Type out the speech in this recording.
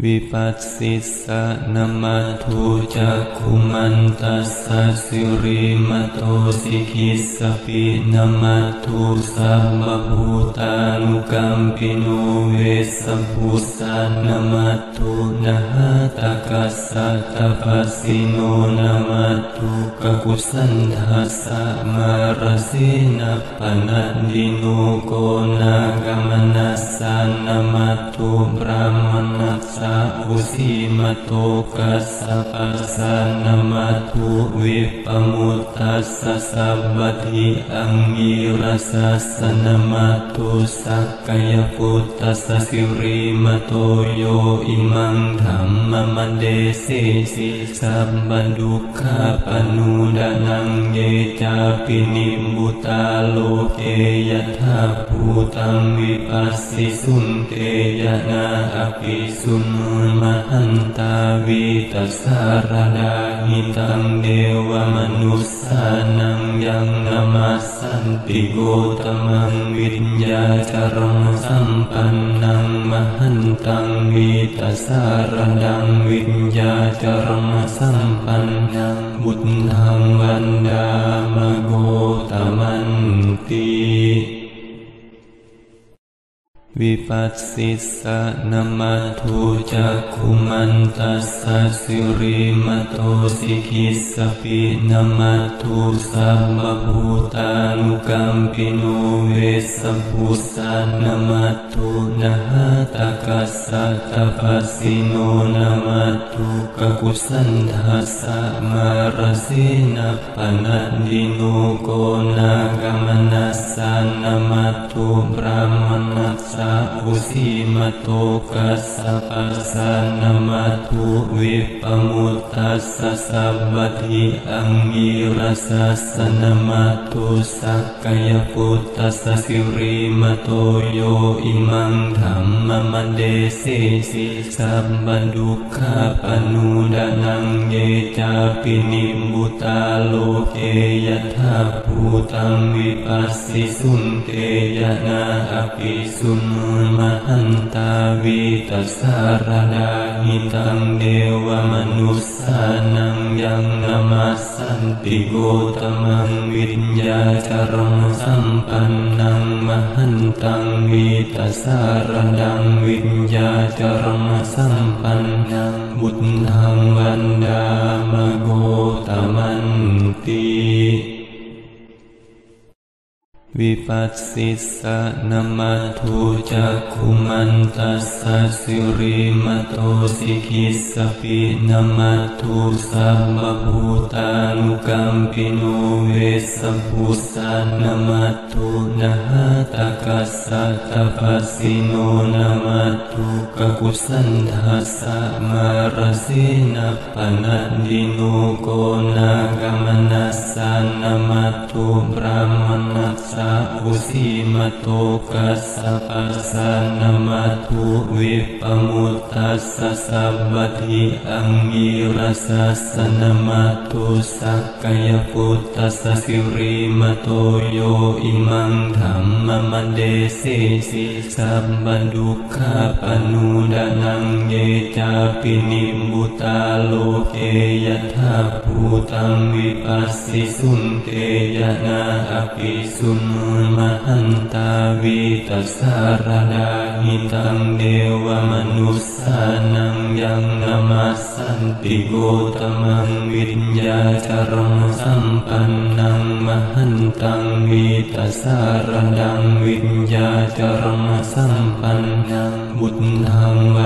วิปัสสิสสะ นะมัตถุจักขุมันตัสสะสิรีมะโตสิขิสสะปิ นะมัตถุสัพพะภูตานุกัมปิโนเวสสะภุสสะ นะมัตถุ นหาตะกัสสะตะปัสสิโน นะมัตถุ กะกุสันธัสสะมาระเสนัปปะมัททิโนโกนากามนัสสะนมัทุบรามนัสสะอุสิมโตกัสสะปัสสะนมัทุวิปมุตตัสสะสัพพทิอังยิรัสสะนมัทุสักกายพุตตัสสิริมโตโยอิมังธรรมมันเดสิสิสัพพดุขาปนุดานังเยจาปินิมุตาโลเกยถาภูตังวิปัสสิสุนเตยนาอภิสุนมหันตาวิตัสารดาหิตังเดวมนุสสานังยังนามาสันติโกตมังวิญญาจารังสัมปันนังมหันตังวิตัสารดังวิญญาจารังสัมปันนังบุตทังวันดา วิปัสสิสะนมัทุจักขุมันตัสสะสิริมโตสิกิสปินมัทุสัมบูตานุกัมปิโนเวสปุสันมัทุนะหะ ตกัสสะตะปัสสิโนนมัทุกกุสันทัสสะมารสินะปนันดิโนโกนากามนัสสะนามัทุบรามนัสสะอุสิมโตกัสสะปัสสะนามัทุวิปมุตตัสสะสัพพทิอังยิรัสสะนามัทุสักกายพุตตัสสะสิริมโตโยอิมังธรรมมันเดสิสิสัพพดุขาปนุดานังเยจาปินิมุตาโลเกยถาภูตังวิปัสสิสุนเตยนาอภิสุนมหันตาวิตัสารดาหิตังเดวมนุสสานังยังนามาสันติโกตมังวิญญาจารังสัมปันนังมหันตังวิตัสารดังวิญญาจรังสัมปันนังบุตทังวันดามโกตมันตี วิปัสสิสะนมัทุจักขุมันตัสสะสิรีมะโตสิขิสสะปิ นะมัตถุสัพพะภูตานุกัมปิโนเวสสะภุสสะ นะมัตถุ นหาตะกัสสะตะปัสสิโน นะมัตถุ กะกุสันธัสสะมาระเสนัปปะมัททิโนโกนาคะมะนัสสะ นะมัตทุบรามนัสสะอุสิมโตกัสสะปัสสะนมัทุวิปมุตตัสสะสัพพทิอังยิรัสสะนมัทุสักกายพุตตัสสะสิริมโตโยอิมังธรรมมันเดสิสิสัพพดุขาปนุดานังเยจาปินิมุตาโลเกยถาภูตังวิปัสสิสุนเตยนาอภิสุนมหันตาวิตัสสารดาหิตังเดวมนุสสานังยังนามาสันติโกตมังวิญญาจารังสัมปันนังมหันตังวิตัสสารดังวิญญาจารังสัมปันนังบุตทังว